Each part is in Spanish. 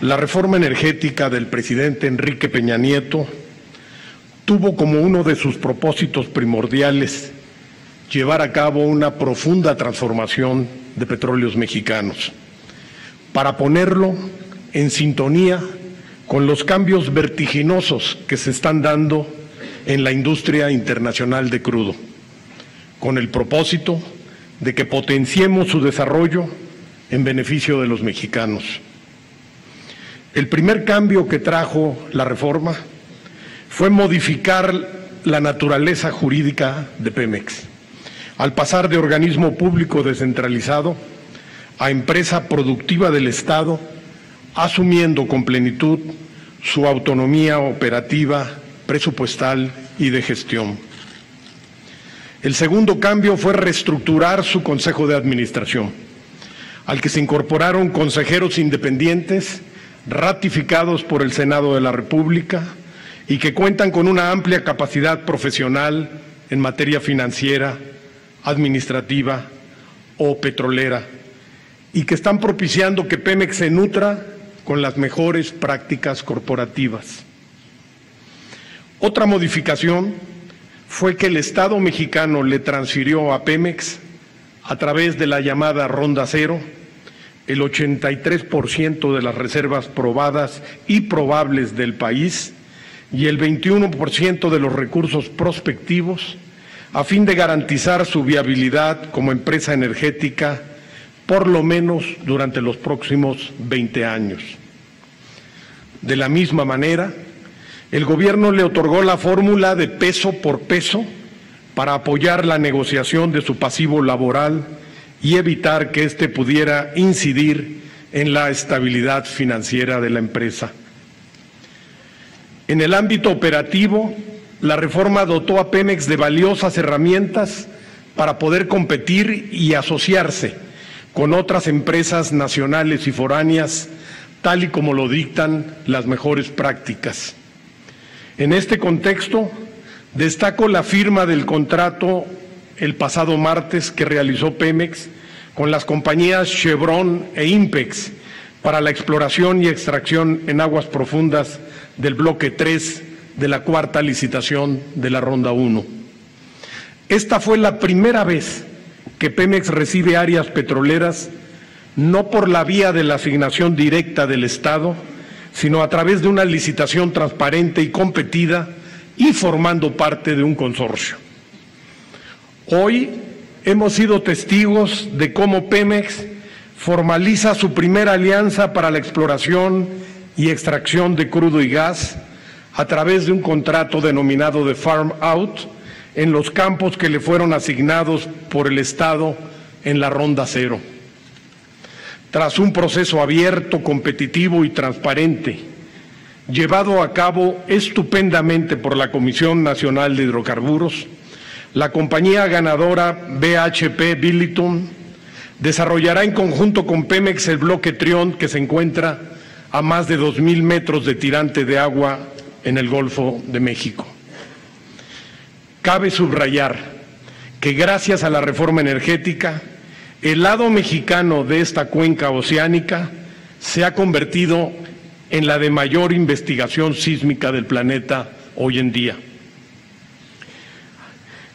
La reforma energética del presidente Enrique Peña Nieto tuvo como uno de sus propósitos primordiales llevar a cabo una profunda transformación de petróleos mexicanos para ponerlo en sintonía con los cambios vertiginosos que se están dando en la industria internacional de crudo, con el propósito de que potenciemos su desarrollo en beneficio de los mexicanos. El primer cambio que trajo la reforma fue modificar la naturaleza jurídica de Pemex, al pasar de organismo público descentralizado a empresa productiva del Estado, asumiendo con plenitud su autonomía operativa, presupuestal y de gestión. El segundo cambio fue reestructurar su Consejo de Administración, al que se incorporaron consejeros independientes ratificados por el Senado de la República y que cuentan con una amplia capacidad profesional en materia financiera, administrativa o petrolera y que están propiciando que Pemex se nutra con las mejores prácticas corporativas. Otra modificación fue que el Estado mexicano le transfirió a Pemex, a través de la llamada Ronda Cero, el 83% de las reservas probadas y probables del país y el 21% de los recursos prospectivos a fin de garantizar su viabilidad como empresa energética por lo menos durante los próximos 20 años. De la misma manera, el gobierno le otorgó la fórmula de peso por peso para apoyar la negociación de su pasivo laboral y evitar que éste pudiera incidir en la estabilidad financiera de la empresa. En el ámbito operativo, la reforma dotó a Pemex de valiosas herramientas para poder competir y asociarse con otras empresas nacionales y foráneas, tal y como lo dictan las mejores prácticas. En este contexto, destaco la firma del contrato el pasado martes que realizó Pemex con las compañías Chevron e Impex para la exploración y extracción en aguas profundas del bloque 3 de la cuarta licitación de la Ronda 1. Esta fue la primera vez que Pemex recibe áreas petroleras no por la vía de la asignación directa del Estado, sino a través de una licitación transparente y competida y formando parte de un consorcio. Hoy hemos sido testigos de cómo Pemex formaliza su primera alianza para la exploración y extracción de crudo y gas a través de un contrato denominado de Farm Out en los campos que le fueron asignados por el Estado en la Ronda Cero. Tras un proceso abierto, competitivo y transparente, llevado a cabo estupendamente por la Comisión Nacional de Hidrocarburos, la compañía ganadora BHP Billiton desarrollará en conjunto con Pemex el bloque Trión que se encuentra a más de 2.000 metros de tirante de agua en el Golfo de México. Cabe subrayar que gracias a la reforma energética, el lado mexicano de esta cuenca oceánica se ha convertido en la de mayor investigación sísmica del planeta hoy en día.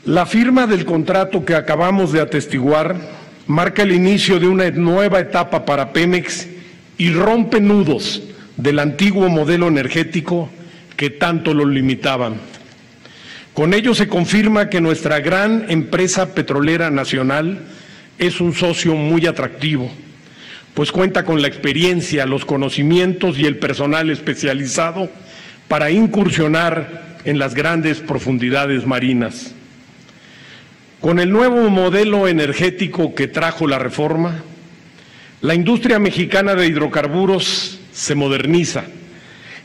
La firma del contrato que acabamos de atestiguar marca el inicio de una nueva etapa para Pemex y rompe nudos del antiguo modelo energético que tanto lo limitaban. Con ello se confirma que nuestra gran empresa petrolera nacional es un socio muy atractivo, pues cuenta con la experiencia, los conocimientos y el personal especializado para incursionar en las grandes profundidades marinas. Con el nuevo modelo energético que trajo la reforma, la industria mexicana de hidrocarburos se moderniza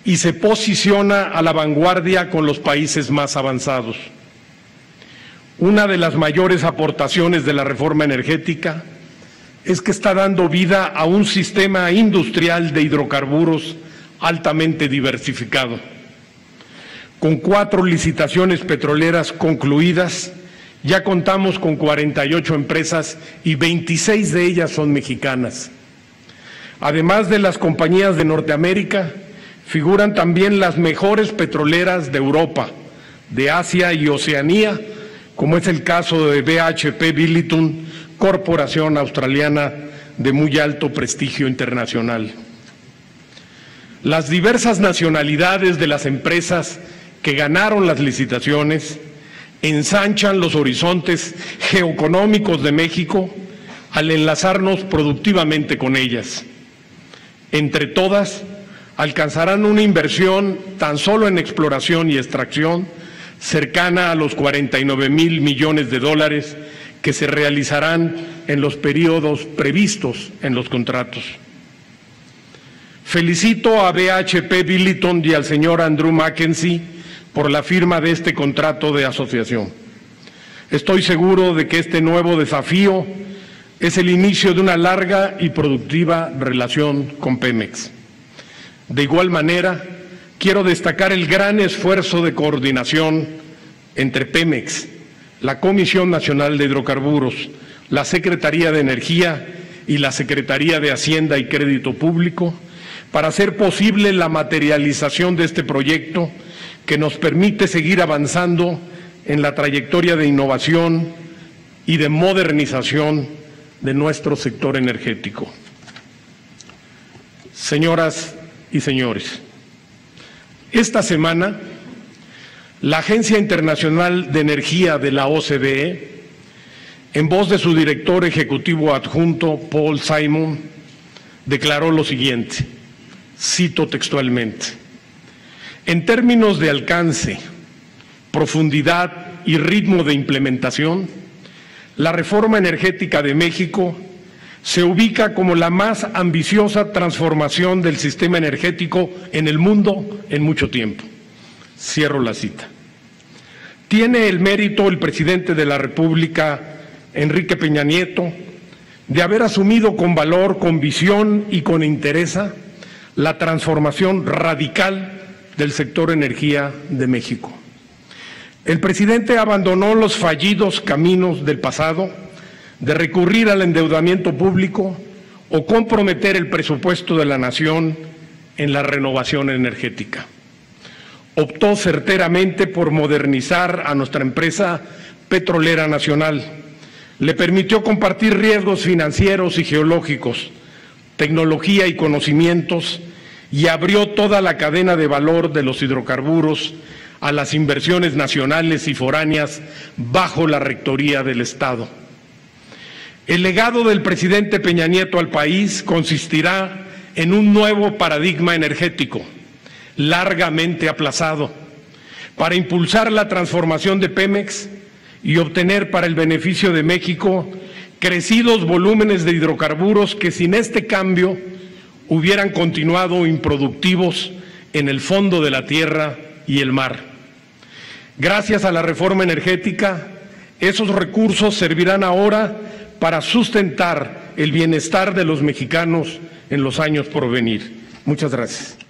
y se posiciona a la vanguardia con los países más avanzados. Una de las mayores aportaciones de la reforma energética es que está dando vida a un sistema industrial de hidrocarburos altamente diversificado. Con cuatro licitaciones petroleras concluidas, ya contamos con 48 empresas y 26 de ellas son mexicanas. Además de las compañías de Norteamérica, figuran también las mejores petroleras de Europa, de Asia y Oceanía, como es el caso de BHP Billiton, corporación australiana de muy alto prestigio internacional. Las diversas nacionalidades de las empresas que ganaron las licitaciones ensanchan los horizontes geoeconómicos de México al enlazarnos productivamente con ellas. Entre todas, alcanzarán una inversión tan solo en exploración y extracción cercana a los 49 mil millones de dólares que se realizarán en los periodos previstos en los contratos. Felicito a BHP Billiton y al señor Andrew Mackenzie por la firma de este contrato de asociación. Estoy seguro de que este nuevo desafío es el inicio de una larga y productiva relación con Pemex. De igual manera, quiero destacar el gran esfuerzo de coordinación entre Pemex, la Comisión Nacional de Hidrocarburos, la Secretaría de Energía y la Secretaría de Hacienda y Crédito Público para hacer posible la materialización de este proyecto que nos permite seguir avanzando en la trayectoria de innovación y de modernización de nuestro sector energético. Señoras y señores, esta semana la Agencia Internacional de Energía de la OCDE, en voz de su director ejecutivo adjunto, Paul Simon, declaró lo siguiente, cito textualmente, en términos de alcance, profundidad y ritmo de implementación, la reforma energética de México se ubica como la más ambiciosa transformación del sistema energético en el mundo en mucho tiempo. Cierro la cita. Tiene el mérito el presidente de la República, Enrique Peña Nieto, de haber asumido con valor, con visión y con interés la transformación radical del sector energía de México. El presidente abandonó los fallidos caminos del pasado de recurrir al endeudamiento público o comprometer el presupuesto de la nación en la renovación energética optó certeramente por modernizar a nuestra empresa petrolera nacional. Le permitió compartir riesgos financieros y geológicos, tecnología y conocimientos y abrió toda la cadena de valor de los hidrocarburos a las inversiones nacionales y foráneas bajo la rectoría del Estado. El legado del presidente Peña Nieto al país consistirá en un nuevo paradigma energético largamente aplazado para impulsar la transformación de Pemex y obtener para el beneficio de México crecidos volúmenes de hidrocarburos que sin este cambio hubieran continuado improductivos en el fondo de la tierra y el mar. Gracias a la reforma energética, esos recursos servirán ahora para sustentar el bienestar de los mexicanos en los años por venir. Muchas gracias.